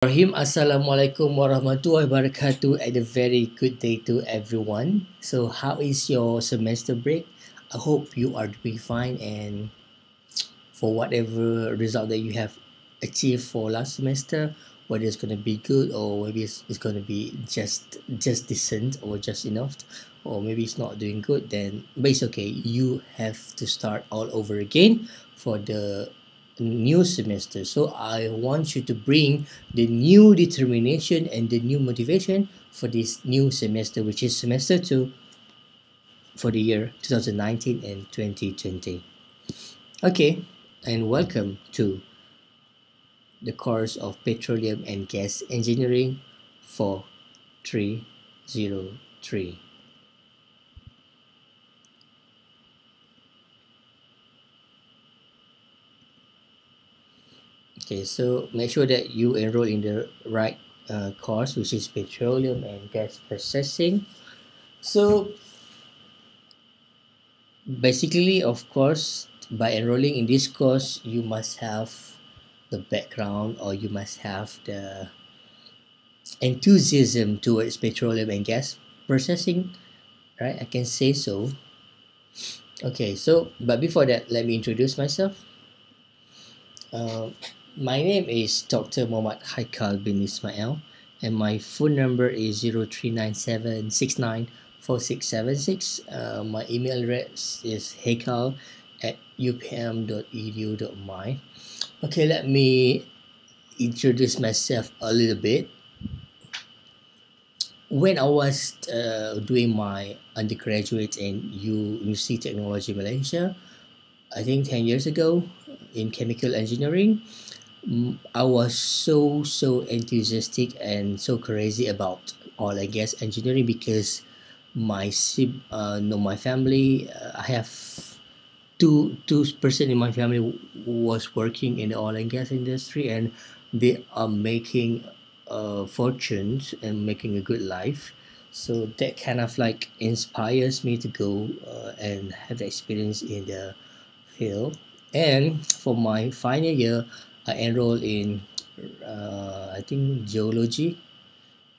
Rahim Assalamualaikum warahmatullahi wabarakatuh and a very good day to everyone. So how is your semester break? I hope you are doing fine and for whatever result that you have achieved for last semester, whether it's going to be good or maybe it's, it's going to be just just decent or just enough or maybe it's not doing good then but it's okay you have to start all over again for the new semester. So I want you to bring the new determination and the new motivation for this new semester, which is semester two for the year 2019 and 2020. Okay, and welcome to the course of Petroleum and Gas Engineering for 303. Okay so make sure that you enroll in the right uh, course which is petroleum and gas processing. So basically of course by enrolling in this course you must have the background or you must have the enthusiasm towards petroleum and gas processing right? I can say so. Okay so but before that let me introduce myself. Uh, my name is Dr. Muhammad Heikal bin Ismail and my phone number is 0397694676. Uh, my email address is heikal at upm.edu.my. Okay, let me introduce myself a little bit. When I was uh, doing my undergraduate in UC Technology Malaysia, I think 10 years ago in chemical engineering, I was so so enthusiastic and so crazy about oil and gas engineering because my uh no my family uh, I have two two person in my family was working in the oil and gas industry and they are making uh fortunes and making a good life. So that kind of like inspires me to go uh, and have the experience in the field. And for my final year I enrolled in uh, I think geology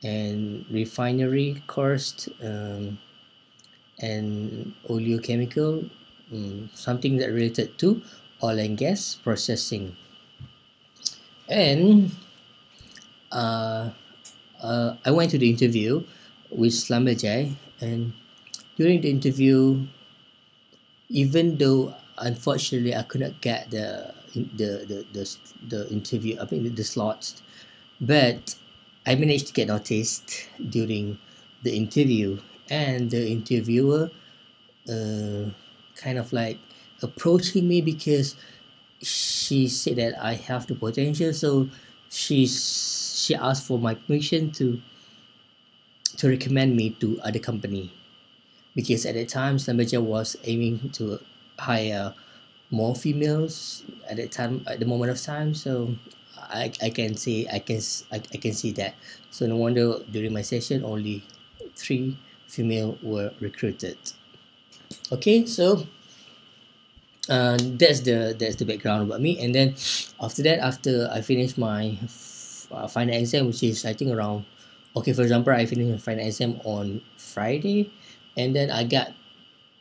and refinery course um, and oleochemical um, something that related to oil and gas processing. And uh, uh, I went to the interview with Schlumberger and during the interview even though unfortunately I could not get the the the the, the interview I mean the slots. But I managed to get noticed during the interview. And the interviewer uh, kind of like approaching me because she said that I have the potential. So she she asked for my permission to to recommend me to other company. Because at that time Schlumberger was aiming to hire more females at that time at the moment of time. So I, I can see I can I, I can see that. So no wonder during my session only three female were recruited. Okay so uh, that's the that's the background about me. And then after that after I finished my uh, final exam which is I think around okay for example I finished my final exam on Friday. And then I got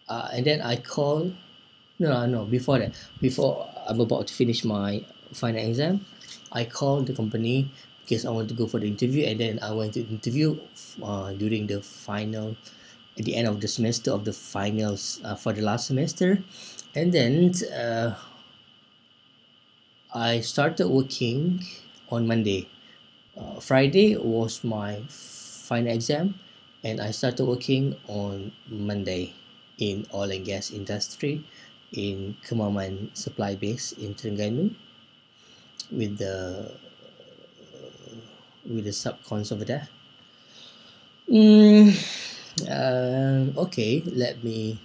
uh, and then I called no no before that before I'm about to finish my final exam I called the company because I want to go for the interview and then I went to interview uh, during the final at the end of the semester of the finals uh, for the last semester. And then uh, I started working on Monday. Uh, Friday was my final exam and I started working on Monday in oil and gas industry in Kemaman supply base in Terengganu with the with the subcons over there. Mm, uh, okay, let me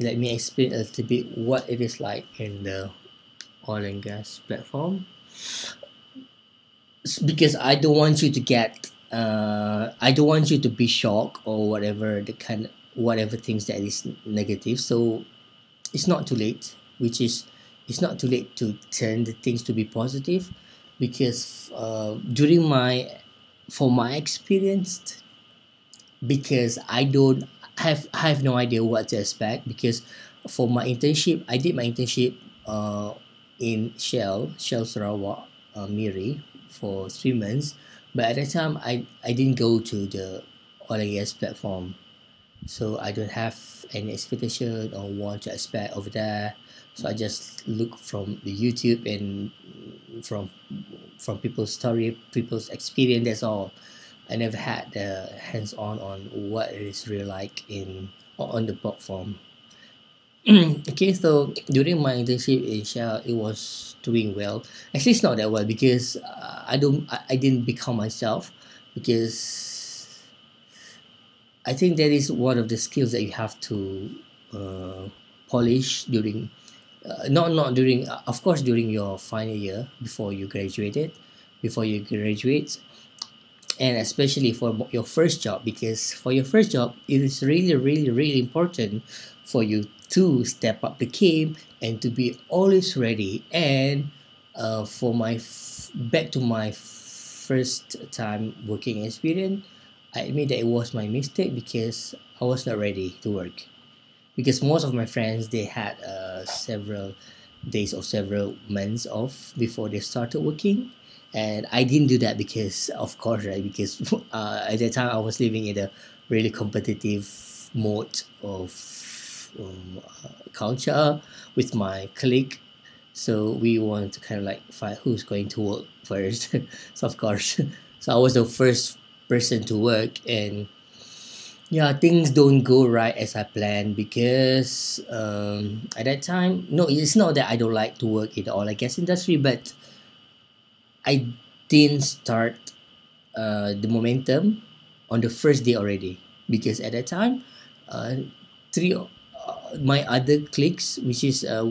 let me explain a little bit what it is like in the oil and gas platform because I don't want you to get uh, I don't want you to be shocked or whatever the kind whatever things that is negative so it's not too late which is it's not too late to turn the things to be positive because uh, during my for my experience because I don't have I have no idea what to expect because for my internship I did my internship uh, in Shell Shell Sarawak uh, Miri for three months. But at that time I, I didn't go to the oil and gas platform so I don't have any expectation or want to expect over there. So I just look from the YouTube and from from people's story people's experience that's all. I never had the hands-on on what it is really like in on the platform. Okay so during my internship in Shell it was doing well. Actually it's not that well because uh, I don't I, I didn't become myself because I think that is one of the skills that you have to uh, polish during uh, not not during uh, of course during your final year before you graduated before you graduate. And especially for your first job because for your first job it is really really really important for you to step up the game and to be always ready. And uh, for my back to my first time working experience i admit that it was my mistake because i was not ready to work. Because most of my friends they had uh, several days or several months off before they started working. And I didn't do that because of course right because uh, at that time I was living in a really competitive mode of um, uh, culture with my colleague. So we want to kind of like find who's going to work first. So of course so I was the first person to work and yeah things don't go right as I planned because um, at that time no it's not that I don't like to work in the oil and gas industry but I didn't start uh, the momentum on the first day already because at that time, uh, three uh, my other cliques, which is uh,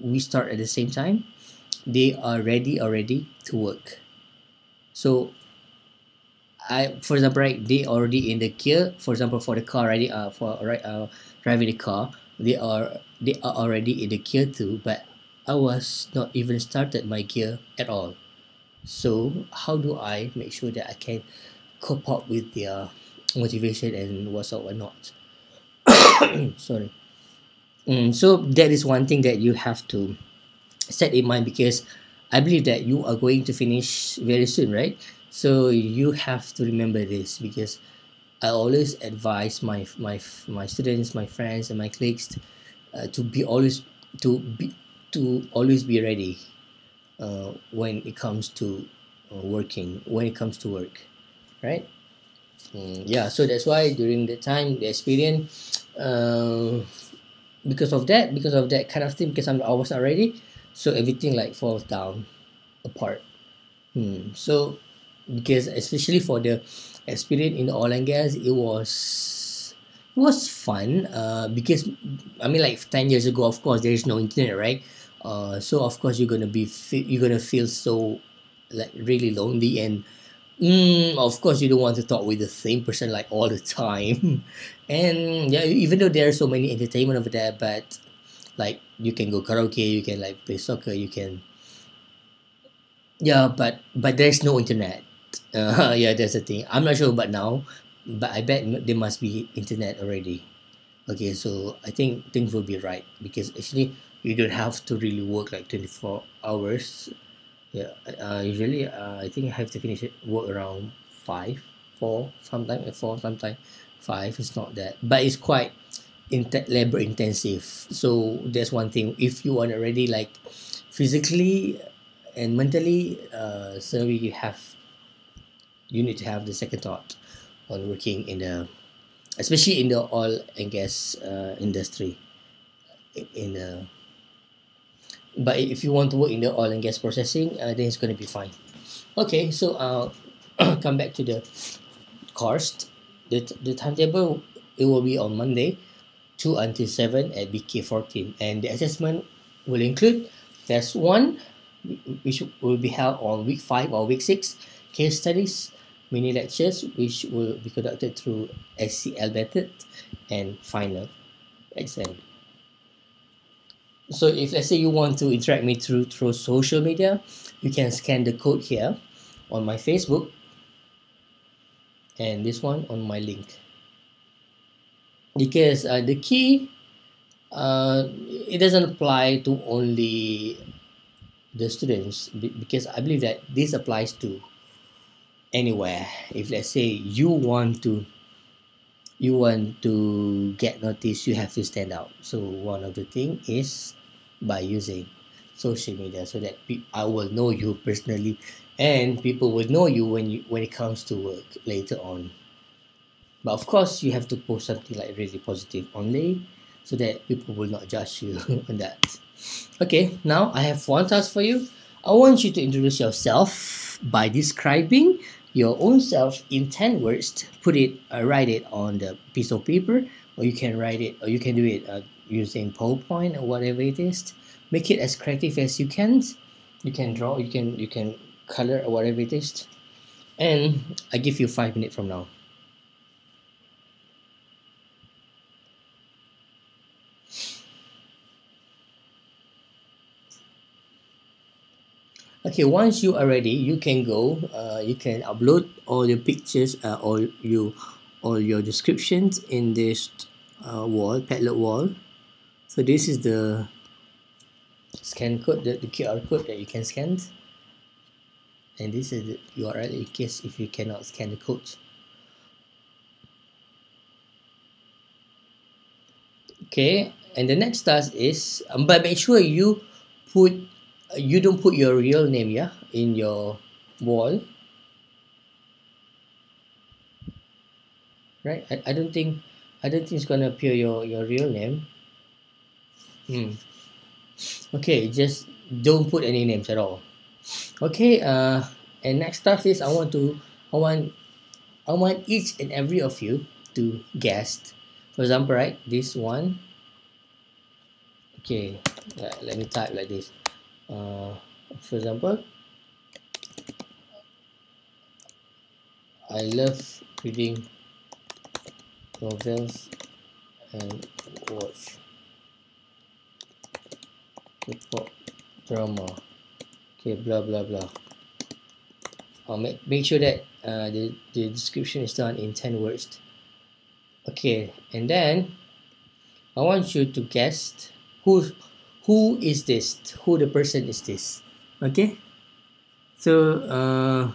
we start at the same time, they are ready already to work. So I, for example, right, they already in the gear. For example, for the car, ready, uh, for right, uh, driving the car, they are they are already in the gear too. But I was not even started my gear at all. So how do I make sure that I can cope up with their motivation and what's up or not? Sorry. Mm, so that is one thing that you have to set in mind because I believe that you are going to finish very soon, right? So you have to remember this because I always advise my my my students, my friends, and my colleagues uh, to be always to be to always be ready uh, when it comes to uh, working when it comes to work right mm, yeah so that's why during the time the experience uh, because of that because of that kind of thing because I'm, I was not ready so everything like falls down apart hmm. so because especially for the experience in the oil and gas it was it was fun. Uh, because I mean like 10 years ago of course there is no internet right? Uh, so of course you're gonna be you're gonna feel so like really lonely and mm, of course you don't want to talk with the same person like all the time. And yeah even though there are so many entertainment over there but like you can go karaoke you can like play soccer you can yeah but but there's no internet uh, yeah that's the thing. I'm not sure about now but i bet there must be internet already. Okay so i think things will be right because actually you don't have to really work like 24 hours. Yeah uh, usually uh, I think I have to finish it work around 5 4 sometimes 4 sometimes 5 it's not that. But it's quite labor intensive. So that's one thing. If you are already like physically and mentally uh, so you have you need to have the second thought on working in the especially in the oil and gas uh, industry in the but if you want to work in the oil and gas processing uh, then it's going to be fine. Okay so i'll come back to the course the, the timetable it will be on monday 2 until 7 at bk14 and the assessment will include test 1 which will be held on week 5 or week 6 case studies mini lectures which will be conducted through scl method and final exam. So if let's say you want to interact me through through social media you can scan the code here on my facebook and this one on my link. Because uh, the key uh, it doesn't apply to only the students because I believe that this applies to anywhere. If let's say you want to you want to get noticed you have to stand out. So one of the thing is by using social media so that I will know you personally and people will know you when you when it comes to work later on. But of course you have to post something like really positive only so that people will not judge you on that. Okay now I have one task for you. I want you to introduce yourself by describing your own self in 10 words put it uh, write it on the piece of paper or you can write it or you can do it uh, using PowerPoint or whatever it is make it as creative as you can you can draw you can you can color or whatever it is and I give you five minutes from now okay once you are ready you can go uh, you can upload all your pictures uh, or you all your descriptions in this uh, wall padlet wall. So this is the scan code the, the QR code that you can scan. And this is the URL in case if you cannot scan the code. Okay and the next task is um, but make sure you put you don't put your real name yeah in your wall. Right? I, I don't think I don't think it's gonna appear your your real name. Hmm. Okay just don't put any names at all. Okay uh and next stuff is I want to I want I want each and every of you to guess. For example right this one. Okay let, let me type like this uh, for example I love reading novels and watch K-pop drama. Okay blah blah blah. I'll make, make sure that uh, the, the description is done in 10 words. Okay and then I want you to guess who who is this? Who the person is this? Okay? So uh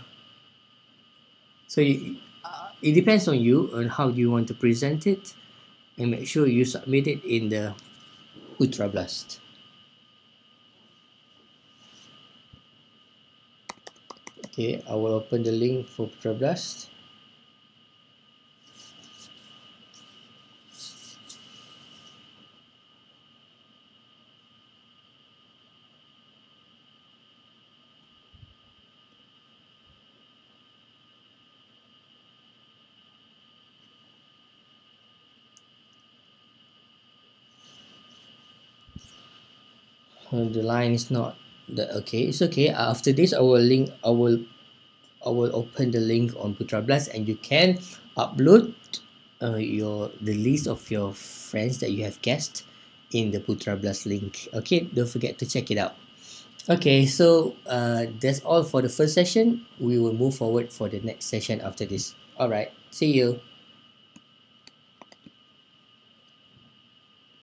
so you, uh, it depends on you on how you want to present it and make sure you submit it in the Putra Blast. Okay I will open the link for Putra Blast the line is not the okay it's okay. After this I will link I will I will open the link on Putra Blast and you can upload uh, your the list of your friends that you have guessed in the Putra Blast link. Okay don't forget to check it out. Okay so uh, that's all for the first session. We will move forward for the next session after this. All right see you